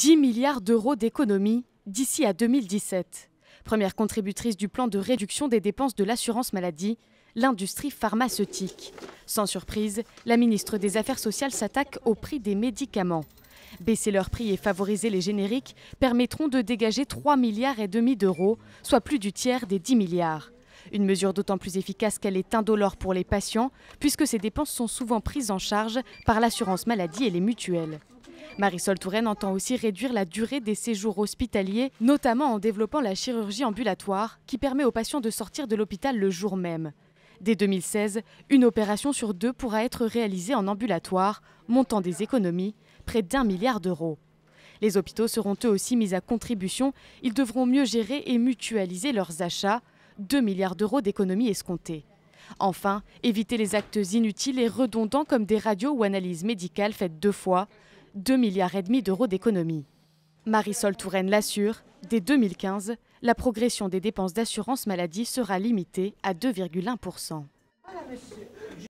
10 milliards d'euros d'économies d'ici à 2017. Première contributrice du plan de réduction des dépenses de l'assurance maladie, l'industrie pharmaceutique. Sans surprise, la ministre des Affaires sociales s'attaque au prix des médicaments. Baisser leur prix et favoriser les génériques permettront de dégager 3 milliards et demi d'euros, soit plus du tiers des 10 milliards. Une mesure d'autant plus efficace qu'elle est indolore pour les patients, puisque ces dépenses sont souvent prises en charge par l'assurance maladie et les mutuelles. Marisol Touraine entend aussi réduire la durée des séjours hospitaliers, notamment en développant la chirurgie ambulatoire, qui permet aux patients de sortir de l'hôpital le jour même. Dès 2016, une opération sur deux pourra être réalisée en ambulatoire, montant des économies près d'un milliard d'euros. Les hôpitaux seront eux aussi mis à contribution. Ils devront mieux gérer et mutualiser leurs achats. 2 milliards d'euros d'économies escomptées. Enfin, éviter les actes inutiles et redondants comme des radios ou analyses médicales faites deux fois. 2 milliards et demi d'euros d'économies. Marisol Touraine l'assure, dès 2015, la progression des dépenses d'assurance maladie sera limitée à 2,1%.